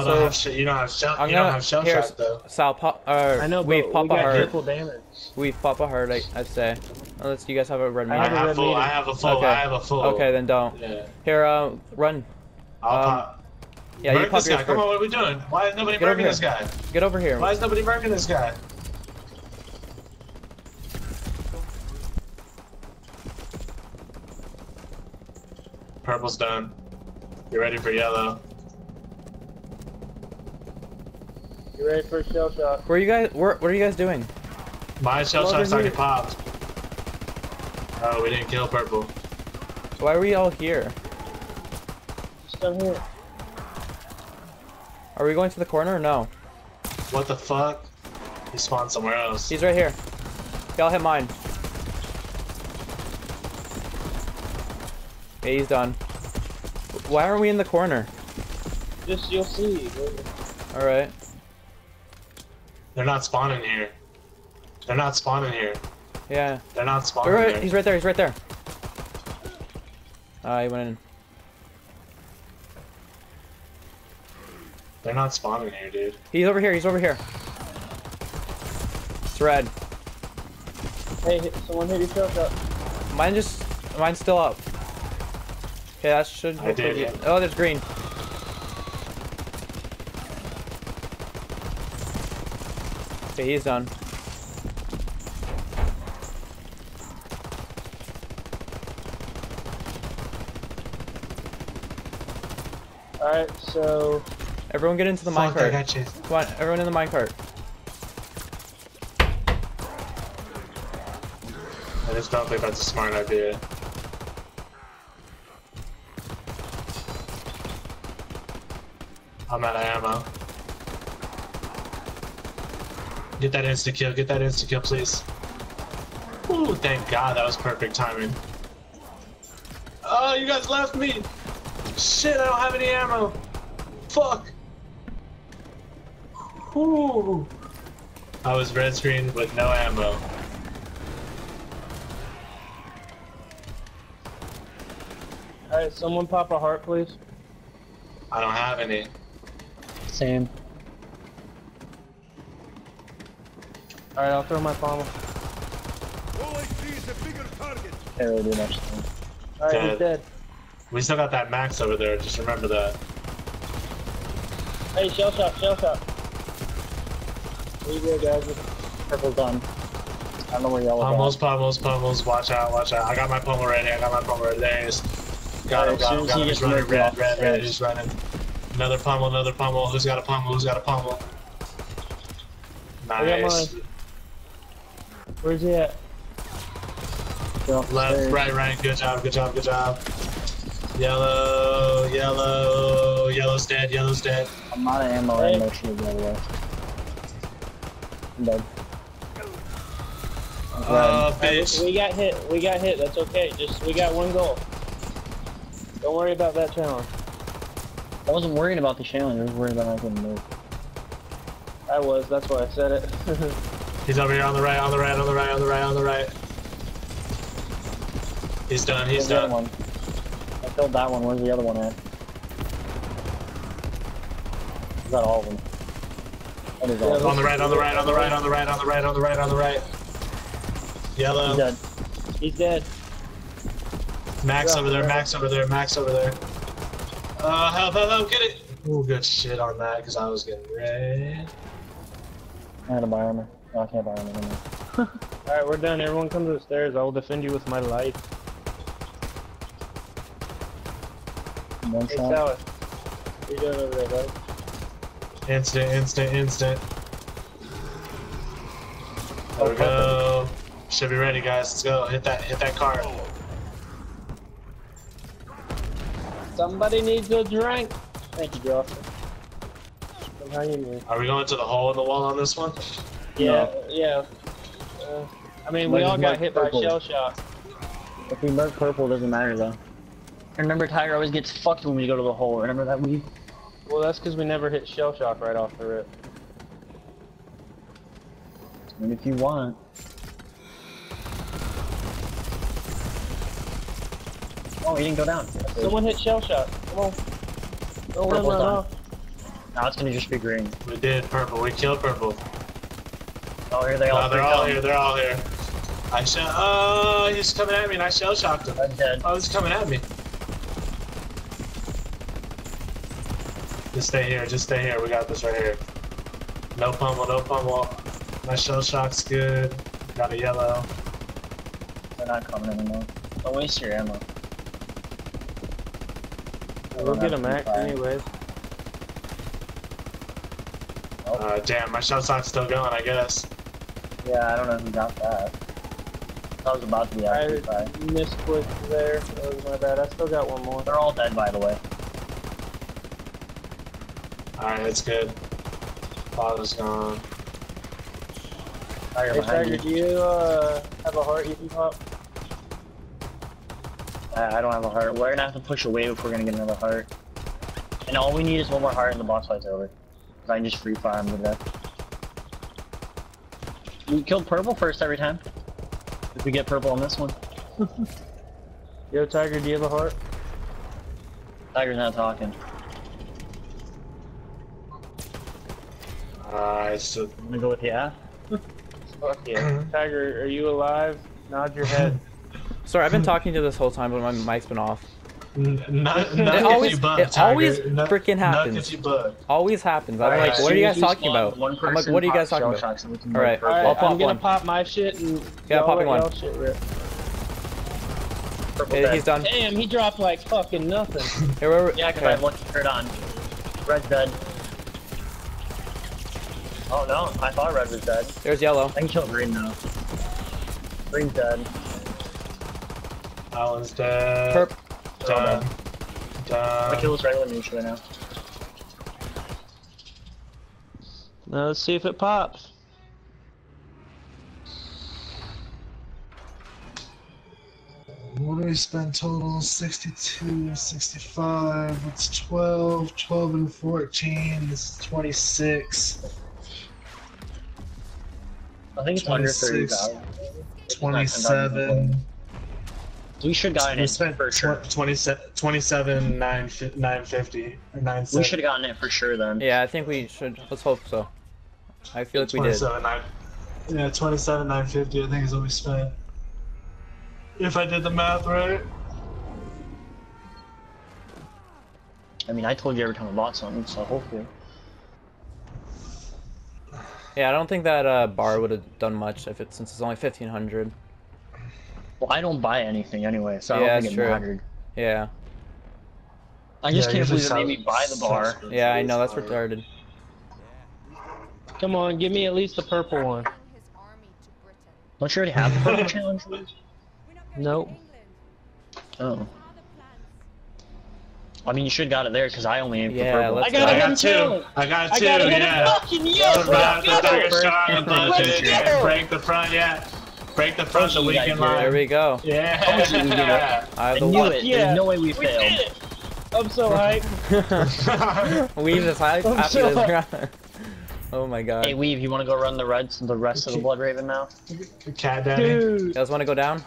Y'all so don't have shit. You don't have shell. I'm you gonna don't have shell here's shock though. Sal pop. Uh, I know, we but pop we a got triple damage. We pop a heart. I, I'd say. Unless you guys have a red I I have a have red full. meter. I have a full. Okay. I have a full. Okay, then don't. Yeah. Here, uh, run. I'll Um, pop. Yeah, you pop this guy. Come on, what are we doing? Why is nobody Get over murking this guy? Get over here. Why is nobody murking this guy? Purple's done. You ready for yellow? You ready for a shell shock? Where are you guys? Where, what are you guys doing? My shell shot shock's already here. popped. Oh, we didn't kill purple. Why are we all here? Just come here. Are we going to the corner or no? What the fuck? He spawned somewhere else. He's right here. Okay, I'll hit mine. Okay, he's done. Why are we in the corner? Just you'll see. Alright. They're not spawning here. They're not spawning here. Yeah. They're not spawning Alright, here. he's right there, he's right there. Ah, he went in. They're not spawning here, dude. He's over here, he's over here. It's red. Hey, hit, someone hit your shell shot. Mine just, mine's still up. Okay, that should. I did. hopefully be- Oh, there's green. Okay, he's done. Alright, so Everyone get into the Fuck, I minecart. got you. Come on, everyone in the minecart. I just don't think that's a smart idea. I'm out of ammo. Get that insta kill, get that insta kill, please. Ooh, thank God, that was perfect timing. Oh, you guys left me! Shit, I don't have any ammo! Fuck! Ooh. I was red screen with no ammo. alright, someone pop a heart, please. I don't have any. Same. Alright, I'll throw my pommel. All I see is a bigger target. Can't really do much. Alright, Dead. he's dead. We still got that max over there, just remember that. Hey, shell shot, shell shot. Where you go, guys? Purple's done. I don't know where y'all are. Pummels, pummels, pummels, watch out, watch out. I got my pummel ready, I got my pummel ready. There he is. Got him, got him, got him. He's running red, red, red. He's running. Another pummel, another pummel. Who's got a pummel? Who's got a pummel? I got Nice. Mine. Where's he at? Left, right, right. Good job, good job, good job. Yellow, yellow, yellow's dead, yellow's dead. I'm out of ammo Hey. and no shield, by the way. I'm dead. I'm. Uh, bitch. we got hit. We got hit. That's okay. Just we got one goal. Don't worry about that challenge. I wasn't worried about the challenge, I was worried about not getting moved. I was. That's why I said it. He's over here on the right, on the right, on the right, on the right, on the right. He's done, he's done. one? I killed that one, where's the other one at? Is that all of them? That is all of On the right, on the right, on the right, on the right, on the right, on the right, on the right. Yellow. He's dead. He's dead. Max Yeah, over there. Max over there, Max over there. Uh, help, help, help, get it! Ooh, good shit on that, because I was getting red. I had to buy armor. No, I can't buy armor anymore. All right, we're done. Everyone come to the stairs. I will defend you with my life. One Hey, shot. Salad. What you doing over there, buddy? Instant, instant, instant. There we go. Should be ready, guys. Let's go. Hit that, hit that car. Somebody needs a drink. Thank you, Josh. Somehow you knew. Are we going to the hole in the wall on this one? Yeah, yeah. Uh, I mean, we Like all got Mike hit by Purple. shell shot. If we mark purple, it doesn't matter though. Remember, Tiger always gets fucked when we go to the hole. Remember that we? Well, that's because we never hit shell shock right off the rip. And if you want. Oh, he didn't go down. Someone hit shell shot. Come on. Don't let Now it's gonna just be green. We did purple. We killed purple. Oh, here they all Oh, they're all come. here. They're all here. I shell. Oh, he's coming at me, and I shell shocked him. Red's dead. Oh, he's coming at me. Just stay here. Just stay here. We got this right here. No pummel. No pummel. My shell shock's good. Got a yellow. They're not coming anymore. Don't waste your ammo. We'll get a max anyways. Uh, damn, my shell shock's still going. I guess. Yeah, I don't know who got that. I was about to be I actually fine. misclicked there. That was my bad. I still got one more. They're all dead, by the way. All right, that's good. Father's gone. Tiger Hey, Tiger, you. do you uh, have a heart you can pop? I I don't have a heart. We're gonna have to push away if we're gonna get another heart. And all we need is one more heart and the boss fight's over. 'Cause I can just free fire him to death. We killed purple first every time. If we get purple on this one. Yo, Tiger, do you have a heart? Tiger's not talking. Uh, it's still. I'm gonna go with yeah. Fuck yeah. Tiger, are you alive? Nod your head. Sorry, I've been talking to you this whole time, but my mic's been off. N- Not, It not always- you bug, it Tiger. always Not- freaking happens. if you bug. Always happens. I'm Alright, like, what are you guys As soon as we talking spawn, about? one I'm like, what are you guys talking about? shock, so All right, I'll pop I'm gonna one. pop my shit and Yeah, y'all popping let one. y'all Shit rip. Purple Okay, dead. he's done. Damn, he dropped like fucking nothing. Here, we're, we're- Yeah, because I have lucky shirt on. Red's dead. Oh no, I thought red was dead. There's yellow. I can kill green now. Green's dead. That one's dead. Perp. Done. I Done. kill this regular niche right now. Now let's see if it pops. What do we spend total? 62, 65. It's 12. 12 and 14 this is 26. I think it's under 26. 30,000. 27. We should got We it spent for sure. tw- 27, 27 9, 950. Or 970. We should have gotten it for sure then. Yeah, I think we should. Let's hope so. I feel like we did. 27, 9, yeah, 27, 950, I think is what we spent. If I did the math right. I mean, I told you every time I bought something, so hopefully. Yeah, I don't think that uh, bar would have done much if it since it's only 1500. Well, I don't buy anything anyway, so I Yeah, don't think it true. mattered. Yeah. I just Yeah, can't usually believe it made me buy the bar. South- Yeah, I know that's South- retarded. Come on, give me at least the purple one. his army to Britain. Don't you already have the purple challenge? Liz? Nope. Oh. I mean, you should have got it there because I only aimed Yeah, for purple. let's I got I a got two. talent. I got I two, got a yeah. fucking yes, Let's let's go. go! shot and Let's punch it. go. Break the front, yeah. Break the front, of the you guys weekend did. There we go. Yeah. Told you we did it. I I have the knew one. it. Yeah. There's no way we We failed. did it! I'm so hyped. Weave is high. I'm happy so- as- oh my god. Hey, Weave, you want to go run the reds the rest of the Blood Raven now? Cat daddy. Dude. You guys want to go down?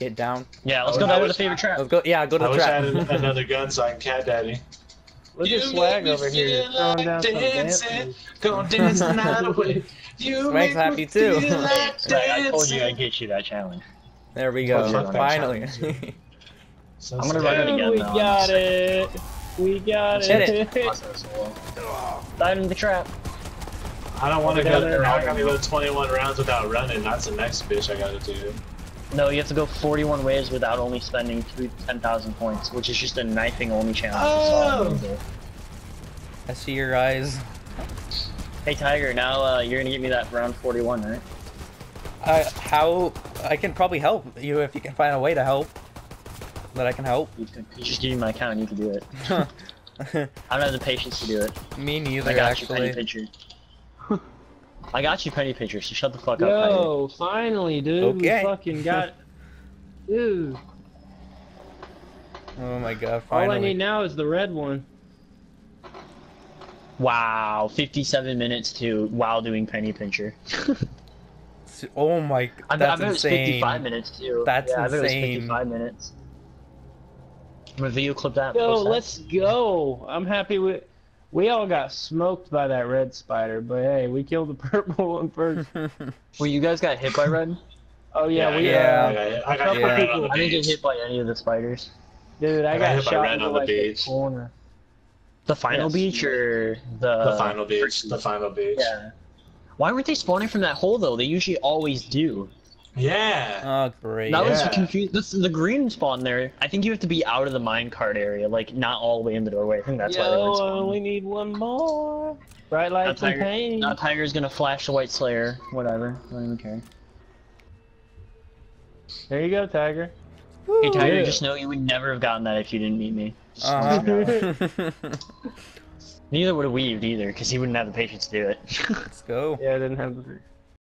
Get down. Yeah, let's I go down I to the favorite trap. Let's go. Yeah, go to I the wish I had an- another gun so I can cat daddy. Look You at Swag over here throwing like down some dancing. dancing. Gonna dance the night away. You Swag's make happy too. like Right, I told you I'd get you that challenge. there we go. Oh, Finally. So I'm gonna run it Dude, again, we though, got it. We got Hit it. Dive into the trap. I don't want to go. there. I'm gonna go 21 rounds without running. That's the next bitch I gotta do. No, you have to go 41 ways without only spending two- 10,000 points, which is just a knifing only challenge. That's all I'm gonna do. I see your eyes. Hey Tiger, now uh, you're gonna get me that round 41, right? Uh, how I can probably help you if you can find a way to help. That I can help. You, can, you just give me my account and you can do it. I don't have the patience to do it. Me neither, I got you, actually. Pincher. I got you, Penny Pincher, so shut the fuck up, Tiger. Yo, finally, dude. Okay. We fucking got. Dude, Oh my god! Finally. all I need now is the red one. Wow, 57 minutes to while doing Penny Pincher. Oh my. I, I That's bet it was insane. 55 minutes too. That's yeah, I bet it was 55 minutes. I'm gonna video clip that. and Yo, let's go. I'm happy with. We all got smoked by that red spider, but hey, we killed the purple one first. Well, you guys got hit by red? Oh yeah, we yeah. I got, I got Couple hit by red people- on the I didn't get hit by any of the spiders. uh, dude, I, I got got, shot red into on the like the beach. corner. The final Yes. beach or the The final beach. The final beach. Yeah. Why weren't they spawning from that hole though? They usually always do. Yeah. Oh, great. That was Yeah. confused. This the green spawn there. I think you have to be out of the minecart area, like not all the way in the doorway. I think that's why they Yo, weren't I spawning. only need one more. Bright Now, lights and Tiger, pain. now Tiger's gonna flash the white slayer. Whatever. I don't even care. There you go, Tiger. Hey Tiger, Yeah. just know you would never have gotten that if you didn't meet me. Uh-huh. Want you to know. Neither would have weaved either, because he wouldn't have the patience to do it. Let's go. Yeah, I didn't have the.